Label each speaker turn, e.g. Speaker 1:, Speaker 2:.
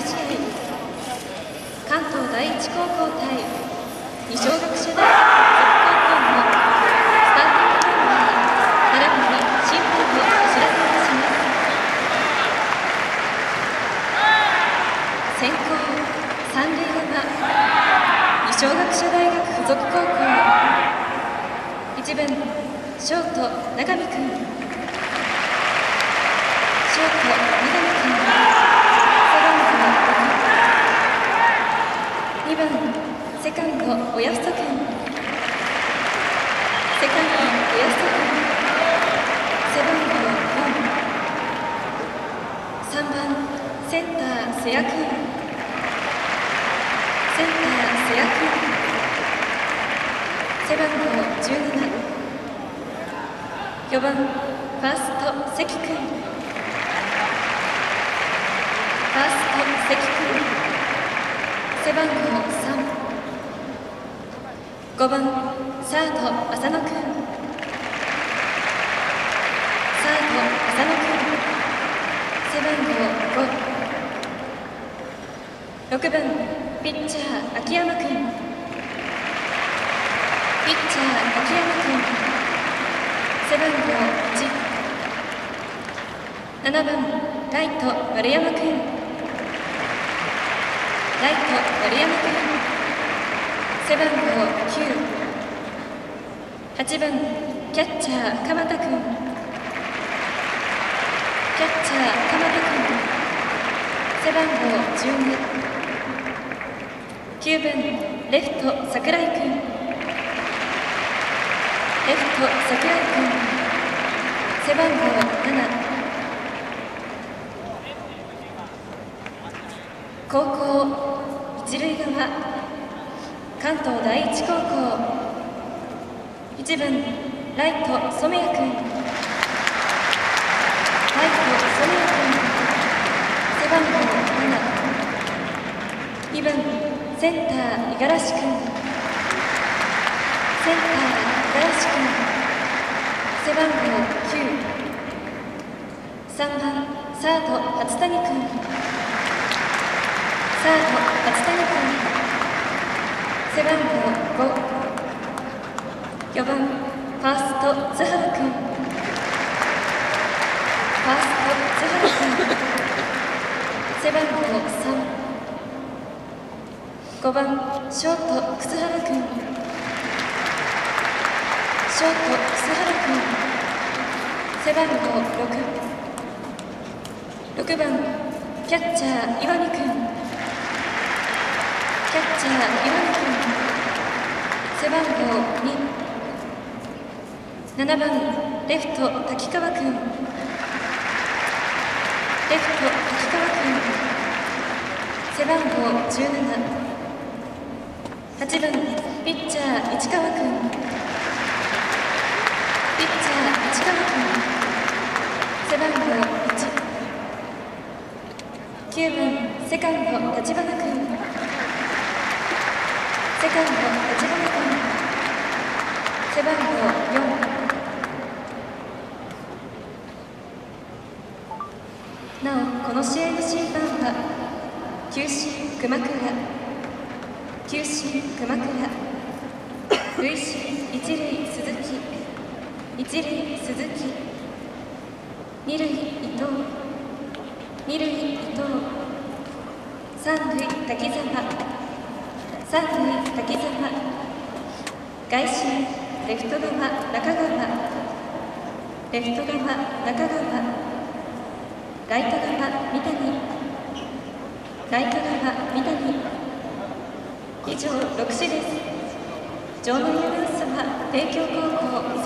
Speaker 1: 試合関東第一高校対二小学舎大学附属高校のスターティングメンバー並びに審判をお知らせいたします。先攻三塁側二小学舎大学附属高校。一分ショート永見君ショート永見君背番号6 2番セカンド親人君セカンド親人君背番号4 3番センター瀬谷君センター瀬谷君背番号17 4番。ファースト関君ファースト関君背番号5番サード浅野君サード浅野君背番号56番ピッチャー秋山君ピッチャー秋山君背番号17番ライト丸山君ライト丸山君背番号98番キャッチャー鎌田君。キャッチャー鎌田君。背番号129番レフト櫻井君。レフト櫻井君。背番号7高校一塁側。関東第一高校。一番ライト染谷君。ライト染谷君。背番号7 2番センター五十嵐君。センター林君。背番号93番サード初谷君。サード初谷君。背番号54番ファースト津原君。ファースト津原君。背番号35番ショート楠原君。ショート楠原君。背番号66番キャッチャー岩見君。キャッチャー岩見君。背番号27番レフト滝川君。レフト滝川君。背番号178番ピッチャー市川君。ピッチャー市川君。背番号19番セカンド立花君。セカンド立花君背番号4なおこの試合の審判は九州熊倉九州熊倉塁審一塁鈴木一塁鈴木二塁伊藤二塁伊藤三塁滝沢三塁滝沢外心レフト側中川レフト側中川ライト側三谷。ライト側三谷。以上6種です。場内アナウンスは帝京高校。